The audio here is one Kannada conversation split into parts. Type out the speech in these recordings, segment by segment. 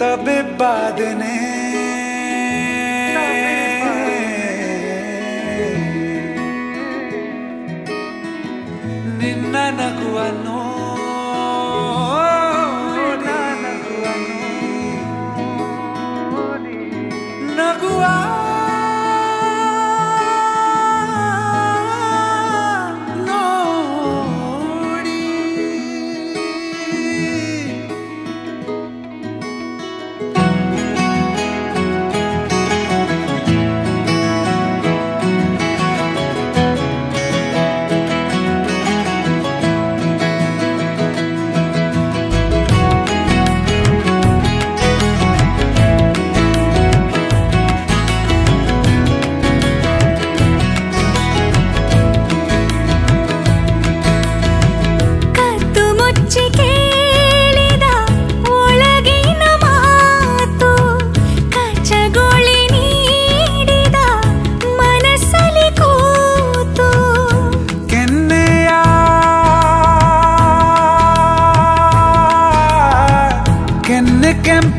तब बाद ने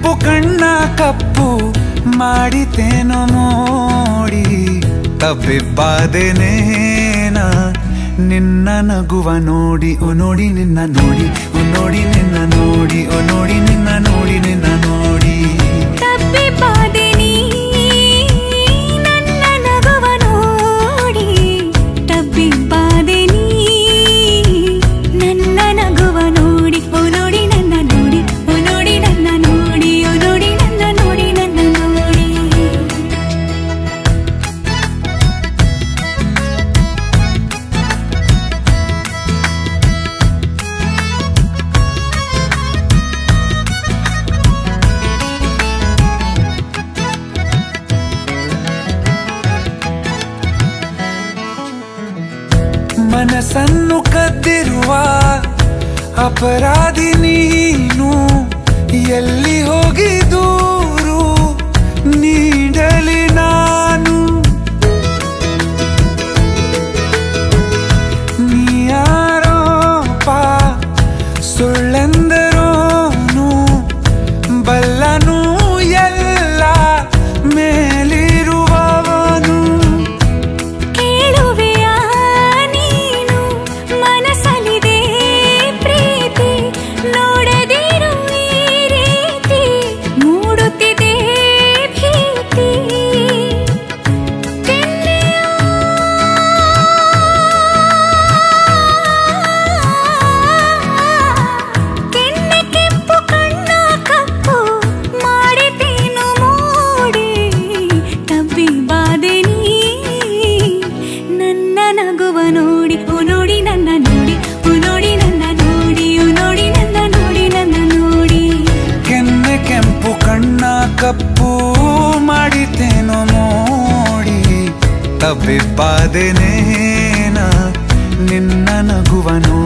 ಕಪ್ಪು ಕಣ್ಣ ಕಪ್ಪು ಮಾಡಿತೇನೋ ನೋಡಿ. ತಪ್ಪಿಬ್ಬಾದೇನೇನ ನಿನ್ನ ನಗುವ ನೋಡಿ, ಓ ನೋಡಿ ನಿನ್ನ ನೋಡಿ, ಓ ನೋಡಿ ನಿನ್ನ ನೋಡಿ, ಓ ನೋಡಿ ನಿನ್ನ ನೋಡಿ ನಿನ್ನ ನೋಡಿ. ಮನಸ್ಸನ್ನು ಕದ್ದಿರುವ ಅಪರಾಧಿ ನೀನು. ಎಲ್ಲಿ ಹೋಗಿ ದೂರು ನೀಡಲಿ ನಾನು? ನೀಯಾರೋಪ ಸುಳ್ಳನ್ನು ವಿಪಾದನೆನ ನಿನ್ನ ನಗುವನು.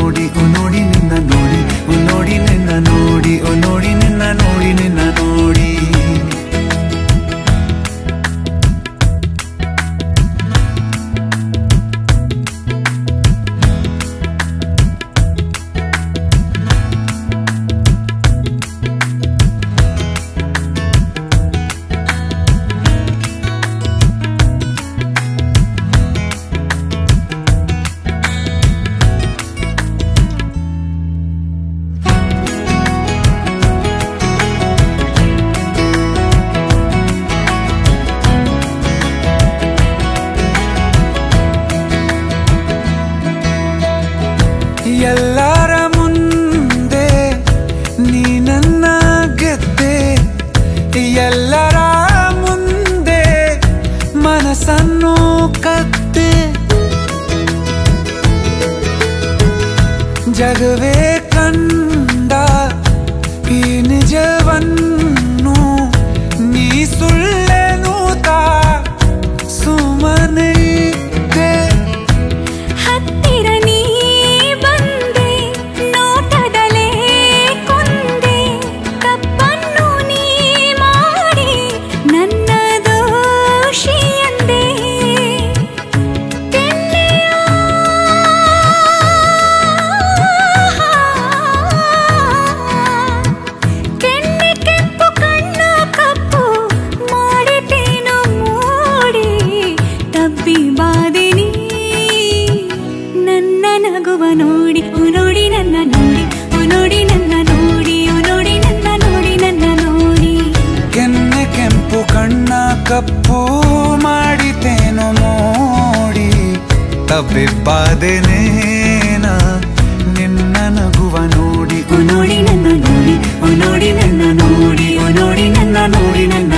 ಎಲ್ಲರ ಮುಂದೆ ನೀ ನನ್ನ ಗೆದ್ದೆ ಎಲ್ಲರ ಮುಂದೆ ಮನಸ್ಸನ್ನು ಕತ್ತೆ ಜಗವೇ ಕಂಡ ಈ ನಿಜವನ್ನು ತಬ್ಬಿಬ್ಬಾದೆನೇನ ನಿನ್ನ ನಗುವ ನೋಡಿ. ನೋಡಿ ನನ್ನ ನೋಡಿ ನೋಡಿ ನನ್ನ ನೋಡಿ ನೋಡಿ ನನ್ನ ನೋಡಿ ನನ್ನ